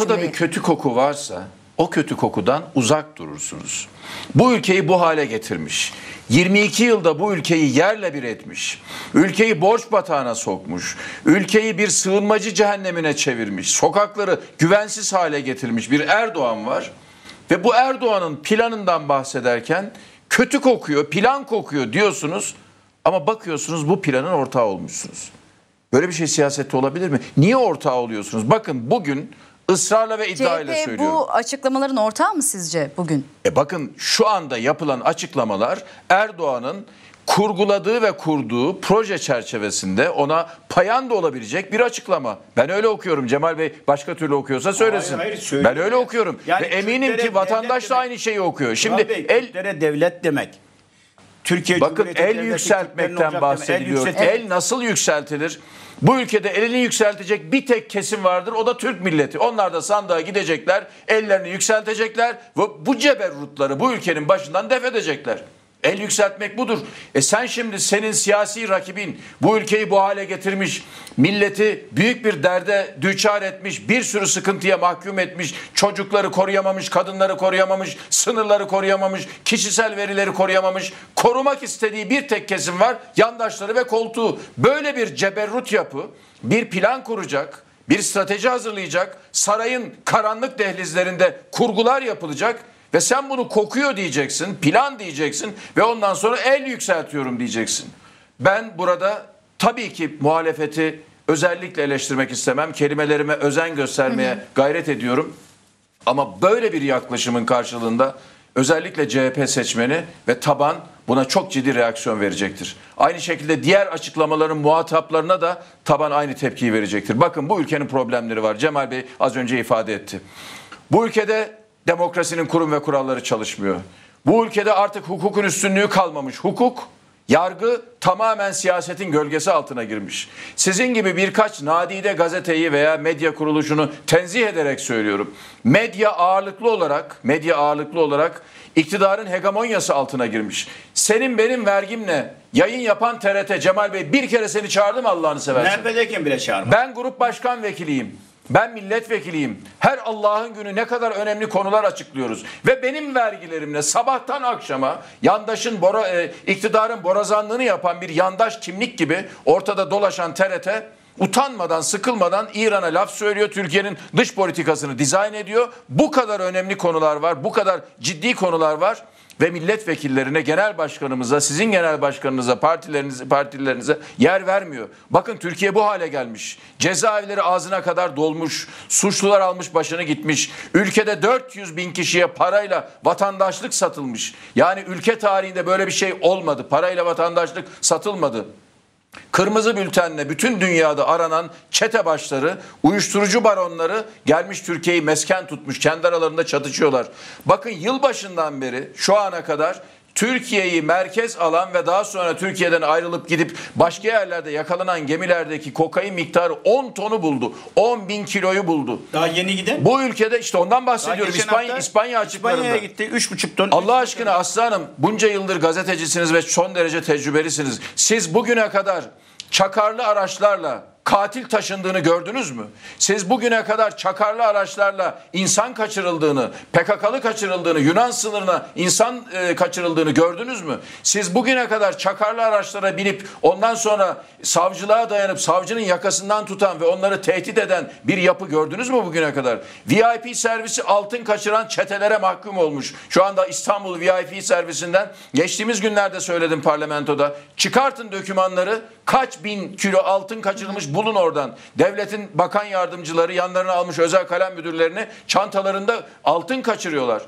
Ortada bir kötü koku varsa o kötü kokudan uzak durursunuz. Bu ülkeyi bu hale getirmiş. 22 yılda bu ülkeyi yerle bir etmiş. Ülkeyi borç batağına sokmuş. Ülkeyi bir sığınmacı cehennemine çevirmiş. Sokakları güvensiz hale getirmiş bir Erdoğan var. Ve bu Erdoğan'ın planından bahsederken kötü kokuyor, plan kokuyor diyorsunuz. Ama bakıyorsunuz bu planın ortağı olmuşsunuz. Böyle bir şey siyasette olabilir mi? Niye ortağı oluyorsunuz? Bakın bugün ısrarla ve iddiayla CHP söylüyorum. bu açıklamaların ortağı mı sizce bugün? E bakın şu anda yapılan açıklamalar Erdoğan'ın kurguladığı ve kurduğu proje çerçevesinde ona payan da olabilecek bir açıklama. Ben öyle okuyorum. Cemal Bey başka türlü okuyorsa söylesin. hayır, söylüyor. ben öyle okuyorum. Yani ve eminim ki vatandaş da aynı şeyi okuyor. Şimdi Bey, el devlet demek. Türkiye Bakın el yükseltmekten bahsediliyor. El El nasıl yükseltilir? Bu ülkede elini yükseltecek bir tek kesim vardır. O da Türk milleti. Onlar da sandığa gidecekler, ellerini yükseltecekler ve bu ceberrutları bu ülkenin başından def edecekler. El yükseltmek budur. E sen şimdi senin siyasi rakibin bu ülkeyi bu hale getirmiş, milleti büyük bir derde düçar etmiş, bir sürü sıkıntıya mahkum etmiş, çocukları koruyamamış, kadınları koruyamamış, sınırları koruyamamış, kişisel verileri koruyamamış, korumak istediği bir tek kesim var, yandaşları ve koltuğu. Böyle bir ceberrut yapı bir plan kuracak, bir strateji hazırlayacak, sarayın karanlık dehlizlerinde kurgular yapılacak ve sen bunu kokuyor diyeceksin, plan diyeceksin ve ondan sonra el yükseltiyorum diyeceksin. Ben burada tabii ki muhalefeti özellikle eleştirmek istemem. Kelimelerime özen göstermeye gayret ediyorum. Ama böyle bir yaklaşımın karşılığında özellikle CHP seçmeni ve taban buna çok ciddi reaksiyon verecektir. Aynı şekilde diğer açıklamaların muhataplarına da taban aynı tepkiyi verecektir. Bakın bu ülkenin problemleri var. Cemal Bey az önce ifade etti. Bu ülkede demokrasinin kurum ve kuralları çalışmıyor. Bu ülkede artık hukukun üstünlüğü kalmamış. Hukuk Yargı tamamen siyasetin gölgesi altına girmiş. Sizin gibi birkaç nadide gazeteyi veya medya kuruluşunu tenzih ederek söylüyorum. Medya ağırlıklı olarak, medya ağırlıklı olarak iktidarın hegemonyası altına girmiş. Senin benim vergimle yayın yapan TRT Cemal Bey bir kere seni çağırdım Allah'ını seversen. Nerfedeyken bile çağırma. Ben grup başkan vekiliyim. Ben milletvekiliyim. Allah'ın günü ne kadar önemli konular açıklıyoruz. Ve benim vergilerimle sabahtan akşama yandaşın, bora, e, iktidarın borazanlığını yapan bir yandaş kimlik gibi ortada dolaşan TRT utanmadan, sıkılmadan İran'a laf söylüyor. Türkiye'nin dış politikasını dizayn ediyor. Bu kadar önemli konular var. Bu kadar ciddi konular var ve milletvekillerine, genel başkanımıza, sizin genel başkanınıza, partilerinize, partilerinize yer vermiyor. Bakın Türkiye bu hale gelmiş. Cezaevleri ağzına kadar dolmuş. Suçlular almış başını gitmiş. Ülkede 400 bin kişiye parayla vatandaşlık satılmış. Yani ülke tarihinde böyle bir şey olmadı. Parayla vatandaşlık satılmadı. Kırmızı bültenle bütün dünyada aranan çete başları, uyuşturucu baronları gelmiş Türkiye'yi mesken tutmuş. Kendi aralarında çatışıyorlar. Bakın yılbaşından beri şu ana kadar Türkiye'yi merkez alan ve daha sonra Türkiye'den ayrılıp gidip başka yerlerde yakalanan gemilerdeki kokain miktarı 10 tonu buldu. 10 bin kiloyu buldu. Daha yeni giden. Bu ülkede işte ondan bahsediyorum. İspanya, İspanya açıklarında. İspanya'ya gitti 3,5 ton. Allah aşkına Aslı Hanım bunca yıldır gazetecisiniz ve son derece tecrübelisiniz. Siz bugüne kadar çakarlı araçlarla katil taşındığını gördünüz mü? Siz bugüne kadar çakarlı araçlarla insan kaçırıldığını, PKK'lı kaçırıldığını, Yunan sınırına insan e, kaçırıldığını gördünüz mü? Siz bugüne kadar çakarlı araçlara binip ondan sonra savcılığa dayanıp savcının yakasından tutan ve onları tehdit eden bir yapı gördünüz mü bugüne kadar? VIP servisi altın kaçıran çetelere mahkum olmuş. Şu anda İstanbul VIP servisinden geçtiğimiz günlerde söyledim parlamentoda. Çıkartın dokümanları kaç bin kilo altın kaçırılmış bulun oradan. Devletin bakan yardımcıları yanlarına almış özel kalem müdürlerini çantalarında altın kaçırıyorlar.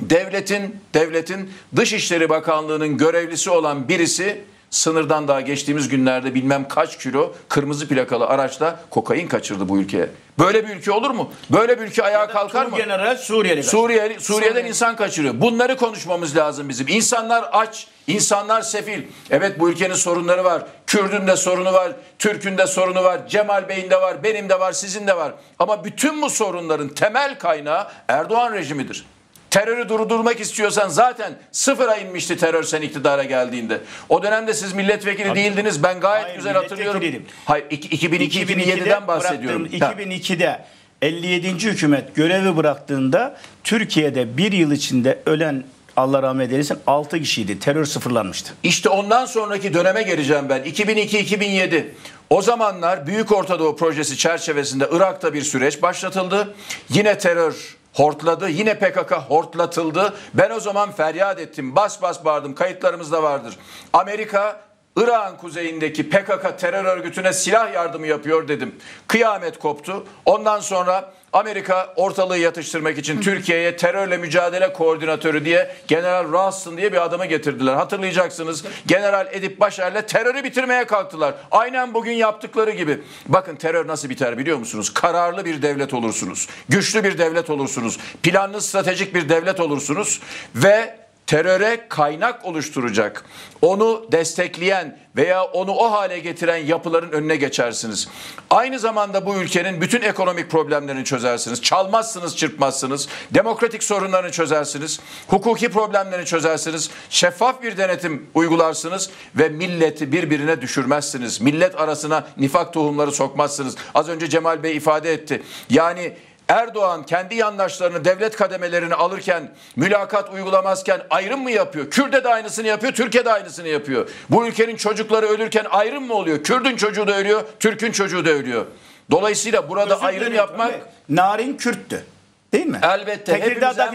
Devletin devletin Dışişleri Bakanlığı'nın görevlisi olan birisi sınırdan daha geçtiğimiz günlerde bilmem kaç kilo kırmızı plakalı araçla kokain kaçırdı bu ülkeye. Böyle bir ülke olur mu? Böyle bir ülke ayağa kalkar mı? General Suriyeli. Suriyeli, Suriye'den Suriye. insan kaçırıyor. Bunları konuşmamız lazım bizim. İnsanlar aç, insanlar sefil. Evet bu ülkenin sorunları var. Kürdün de sorunu var, Türk'ün de sorunu var, Cemal Bey'in de var, benim de var, sizin de var. Ama bütün bu sorunların temel kaynağı Erdoğan rejimidir. Terörü durdurmak istiyorsan zaten sıfıra inmişti terör sen iktidara geldiğinde. O dönemde siz milletvekili değildiniz. Ben gayet Hayır, güzel hatırlıyorum. Hayır 2002-2007'den bahsediyorum. bıraktığım Ha. 2002'de 57. hükümet görevi bıraktığında Türkiye'de bir yıl içinde ölen Allah rahmet eylesin 6 kişiydi. Terör sıfırlanmıştı. İşte ondan sonraki döneme geleceğim ben. 2002-2007. O zamanlar Büyük Ortadoğu Projesi çerçevesinde Irak'ta bir süreç başlatıldı. Yine terör hortladı. Yine PKK hortlatıldı. Ben o zaman feryat ettim. Bas bas bağırdım. Kayıtlarımızda vardır. Amerika Irak'ın kuzeyindeki PKK terör örgütüne silah yardımı yapıyor dedim. Kıyamet koptu. Ondan sonra Amerika ortalığı yatıştırmak için Türkiye'ye terörle mücadele koordinatörü diye General Ralston diye bir adamı getirdiler. Hatırlayacaksınız. General Edip Başar'la terörü bitirmeye kalktılar. Aynen bugün yaptıkları gibi. Bakın terör nasıl biter biliyor musunuz? Kararlı bir devlet olursunuz. Güçlü bir devlet olursunuz. Planlı stratejik bir devlet olursunuz ve teröre kaynak oluşturacak, onu destekleyen veya onu o hale getiren yapıların önüne geçersiniz. Aynı zamanda bu ülkenin bütün ekonomik problemlerini çözersiniz. Çalmazsınız, çırpmazsınız. Demokratik sorunlarını çözersiniz. Hukuki problemlerini çözersiniz. Şeffaf bir denetim uygularsınız ve milleti birbirine düşürmezsiniz. Millet arasına nifak tohumları sokmazsınız. Az önce Cemal Bey ifade etti. Yani Erdoğan kendi yandaşlarını devlet kademelerini alırken mülakat uygulamazken ayrım mı yapıyor? Kürt'e de aynısını yapıyor, Türkiye de aynısını yapıyor. Bu ülkenin çocukları ölürken ayrım mı oluyor? Kürdün çocuğu da ölüyor, Türk'ün çocuğu da ölüyor. Dolayısıyla burada Özür ayrım yapmak tabii. Narin Kürttü. Değil mi? Elbette.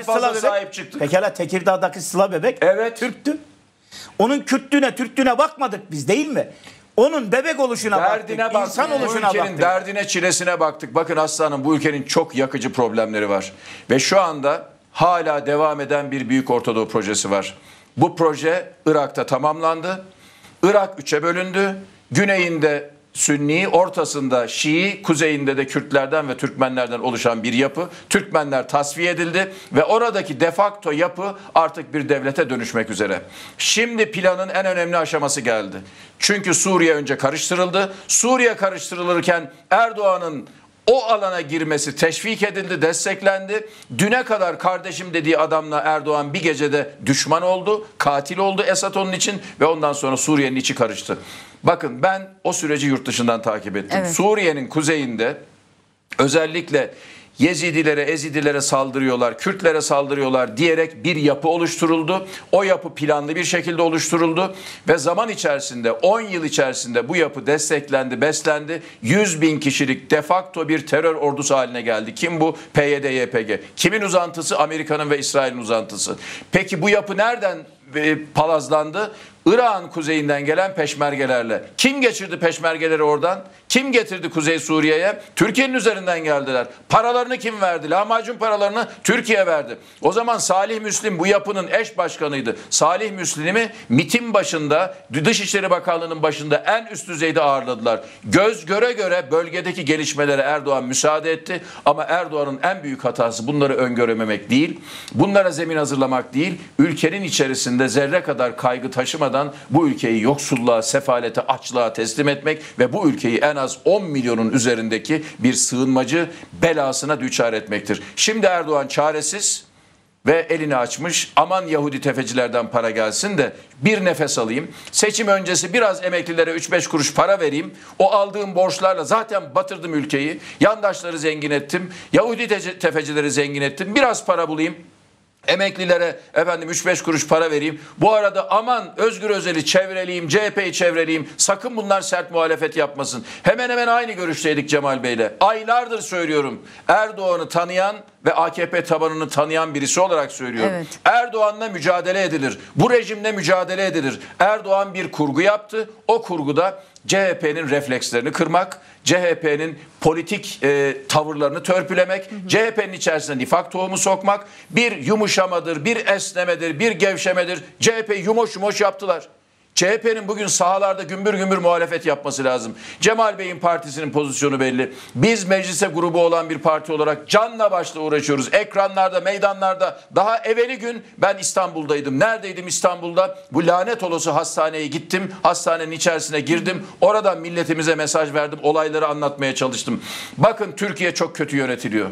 Fazla Sıla sahip çıktık. Pekala Tekirdağ'daki Sıla bebek Evet. Türktü. Onun Kürtlüğüne, Türklüğüne bakmadık biz değil mi? Onun bebek oluşuna Derdine baktık, baktık. insan bu oluşuna ülkenin baktık. derdine, çilesine baktık. Bakın aslanım bu ülkenin çok yakıcı problemleri var. Ve şu anda hala devam eden bir Büyük Ortadoğu projesi var. Bu proje Irak'ta tamamlandı. Irak üçe bölündü. Güneyinde Sünni, ortasında Şii, kuzeyinde de Kürtlerden ve Türkmenlerden oluşan bir yapı. Türkmenler tasfiye edildi ve oradaki defakto yapı artık bir devlete dönüşmek üzere. Şimdi planın en önemli aşaması geldi. Çünkü Suriye önce karıştırıldı. Suriye karıştırılırken Erdoğan'ın o alana girmesi teşvik edildi, desteklendi. Düne kadar kardeşim dediği adamla Erdoğan bir gecede düşman oldu, katil oldu Esad onun için ve ondan sonra Suriye'nin içi karıştı. Bakın ben o süreci yurt dışından takip ettim. Evet. Suriye'nin kuzeyinde özellikle Yezidilere, Ezidilere saldırıyorlar, Kürtlere saldırıyorlar diyerek bir yapı oluşturuldu. O yapı planlı bir şekilde oluşturuldu ve zaman içerisinde 10 yıl içerisinde bu yapı desteklendi, beslendi. 100 bin kişilik defakto bir terör ordusu haline geldi. Kim bu? PYD-YPG. Kimin uzantısı? Amerika'nın ve İsrail'in uzantısı. Peki bu yapı nereden e, palazlandı? Irak'ın kuzeyinden gelen peşmergelerle. Kim geçirdi peşmergeleri oradan? Kim getirdi Kuzey Suriye'ye? Türkiye'nin üzerinden geldiler. Paralarını kim verdi? Lahmacun paralarını Türkiye verdi. O zaman Salih Müslim bu yapının eş başkanıydı. Salih Müslim'i MIT'in başında, Dışişleri Bakanlığı'nın başında en üst düzeyde ağırladılar. Göz göre göre bölgedeki gelişmelere Erdoğan müsaade etti. Ama Erdoğan'ın en büyük hatası bunları öngörememek değil. Bunlara zemin hazırlamak değil. Ülkenin içerisinde zerre kadar kaygı taşımadan bu ülkeyi yoksulluğa, sefalete, açlığa teslim etmek ve bu ülkeyi en az 10 milyonun üzerindeki bir sığınmacı belasına düçar etmektir. Şimdi Erdoğan çaresiz ve elini açmış aman Yahudi tefecilerden para gelsin de bir nefes alayım. Seçim öncesi biraz emeklilere 3-5 kuruş para vereyim. O aldığım borçlarla zaten batırdım ülkeyi. Yandaşları zengin ettim. Yahudi te- tefecileri zengin ettim. Biraz para bulayım. Emeklilere efendim 3-5 kuruş para vereyim. Bu arada aman Özgür Özel'i çevreleyeyim, CHP'yi çevreleyeyim. Sakın bunlar sert muhalefet yapmasın. Hemen hemen aynı görüşteydik Cemal Bey'le. Aylardır söylüyorum. Erdoğan'ı tanıyan ve AKP tabanını tanıyan birisi olarak söylüyorum. Evet. Erdoğan'la mücadele edilir. Bu rejimle mücadele edilir. Erdoğan bir kurgu yaptı. O kurguda CHP'nin reflekslerini kırmak, CHP'nin politik e, tavırlarını törpülemek, CHP'nin içerisine nifak tohumu sokmak, bir yumuşamadır, bir esnemedir, bir gevşemedir. CHP yumuş yumuş yaptılar. CHP'nin bugün sahalarda gümbür gümbür muhalefet yapması lazım. Cemal Bey'in partisinin pozisyonu belli. Biz meclise grubu olan bir parti olarak canla başla uğraşıyoruz. Ekranlarda, meydanlarda. Daha evveli gün ben İstanbul'daydım. Neredeydim İstanbul'da? Bu lanet olası hastaneye gittim. Hastanenin içerisine girdim. Oradan milletimize mesaj verdim. Olayları anlatmaya çalıştım. Bakın Türkiye çok kötü yönetiliyor.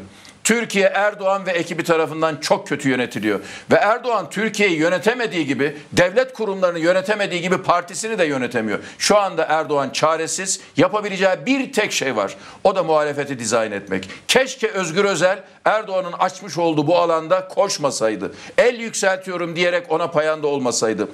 Türkiye Erdoğan ve ekibi tarafından çok kötü yönetiliyor. Ve Erdoğan Türkiye'yi yönetemediği gibi, devlet kurumlarını yönetemediği gibi partisini de yönetemiyor. Şu anda Erdoğan çaresiz, yapabileceği bir tek şey var. O da muhalefeti dizayn etmek. Keşke Özgür Özel Erdoğan'ın açmış olduğu bu alanda koşmasaydı. El yükseltiyorum diyerek ona payanda olmasaydı.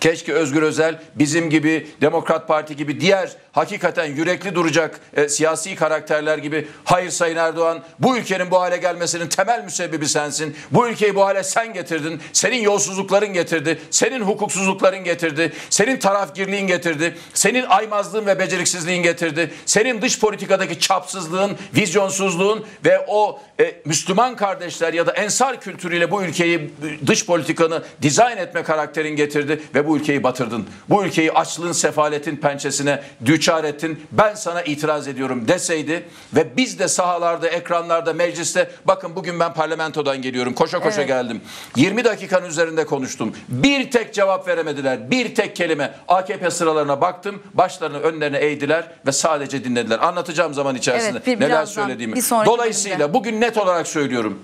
Keşke Özgür Özel bizim gibi Demokrat Parti gibi diğer hakikaten yürekli duracak e, siyasi karakterler gibi hayır Sayın Erdoğan bu ülkenin bu hale gelmesinin temel müsebbibi sensin. Bu ülkeyi bu hale sen getirdin. Senin yolsuzlukların getirdi. Senin hukuksuzlukların getirdi. Senin tarafgirliğin getirdi. Senin aymazlığın ve beceriksizliğin getirdi. Senin dış politikadaki çapsızlığın, vizyonsuzluğun ve o e, Müslüman kardeşler ya da ensar kültürüyle bu ülkeyi dış politikanı dizayn etme karakterin getirdi ve bu ülkeyi batırdın. Bu ülkeyi açlığın, sefaletin pençesine düçar ettin. Ben sana itiraz ediyorum deseydi ve biz de sahalarda, ekranlarda, mecliste bakın bugün ben parlamentodan geliyorum. Koşa koşa Evet. geldim. 20 dakikanın üzerinde konuştum. Bir tek cevap veremediler. Bir tek kelime. AKP sıralarına baktım. Başlarını önlerine eğdiler ve sadece dinlediler. Anlatacağım zaman içerisinde Evet, bir- neler söylediğimi. Dolayısıyla bölümde. bugün net olarak söylüyorum.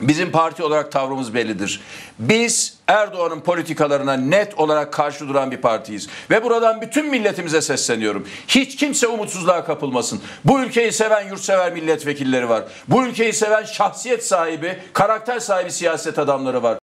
Bizim parti olarak tavrımız bellidir. Biz Erdoğan'ın politikalarına net olarak karşı duran bir partiyiz. Ve buradan bütün milletimize sesleniyorum. Hiç kimse umutsuzluğa kapılmasın. Bu ülkeyi seven yurtsever milletvekilleri var. Bu ülkeyi seven şahsiyet sahibi, karakter sahibi siyaset adamları var.